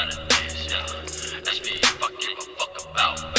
trying to miss, yeah. That's me fucking fuck about.